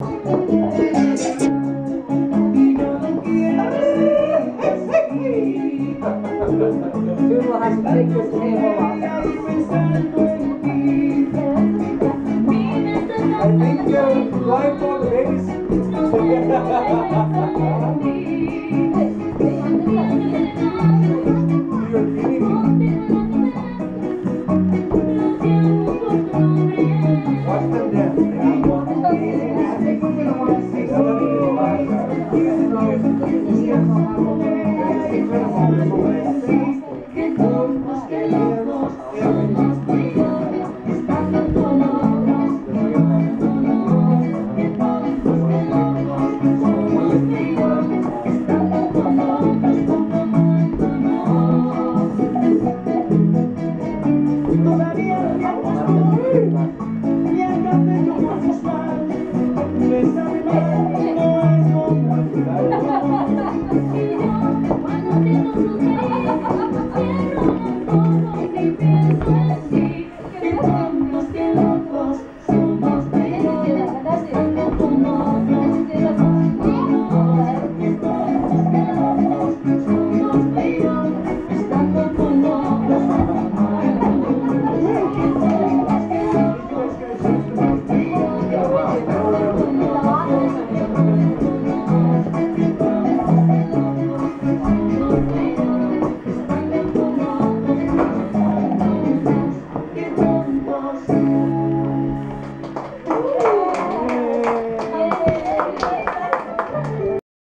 Will have to take this table off. I think you're ladies. You're Viajate como tus manos, besame más. lost.